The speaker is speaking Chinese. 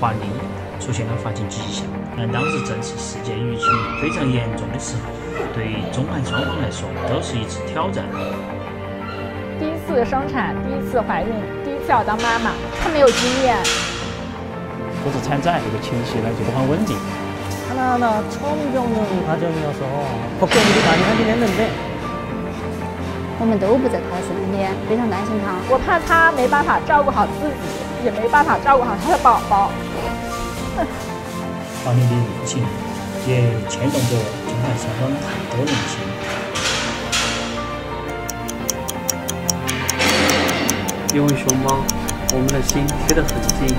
华丽出现了发情迹象，但当时正是世界疫情非常严重的时候，对中韩双方来说都是一次挑战。第一次生产，第一次怀孕，第一次要当妈妈，她没有经验。不是产仔，这个情绪呢就不很稳定。看到了，처음경험과정이어서걱정이많이하긴했는데我们都不在他身边，非常担心他。我怕他没办法照顾好自己， 也没办法照顾好他的宝宝。华丽的疫情也牵动着中韩双方很多人心。因为熊猫，我们的心贴得很近。